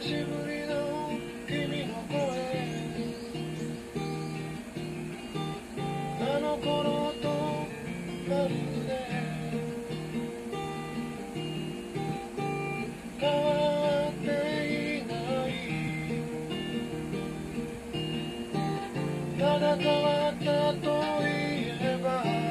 しぶりの君の声あの頃とまるで変わっていないただ変わったといえば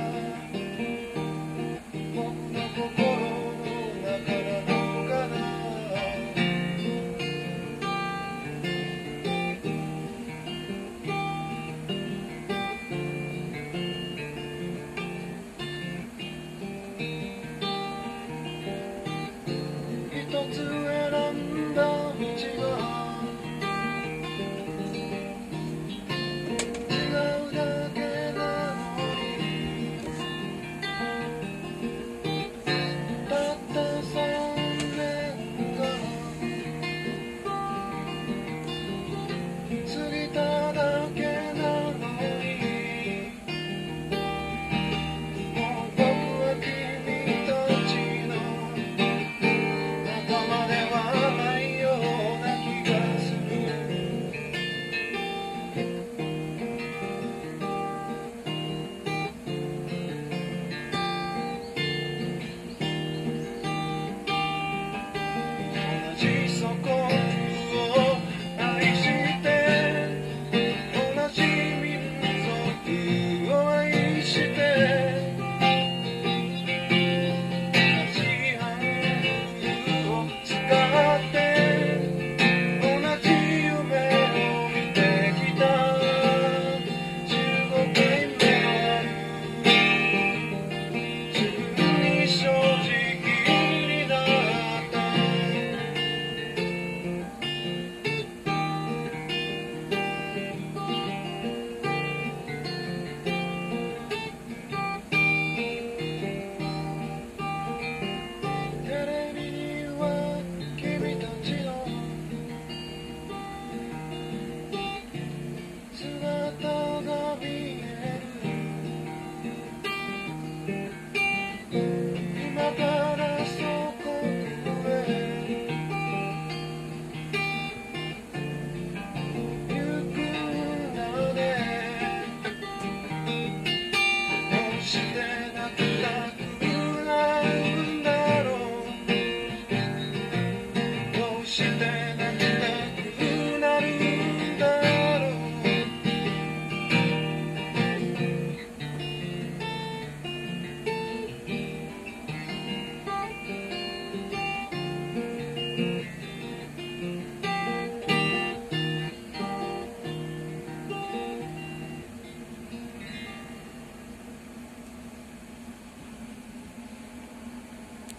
Mm-hmm.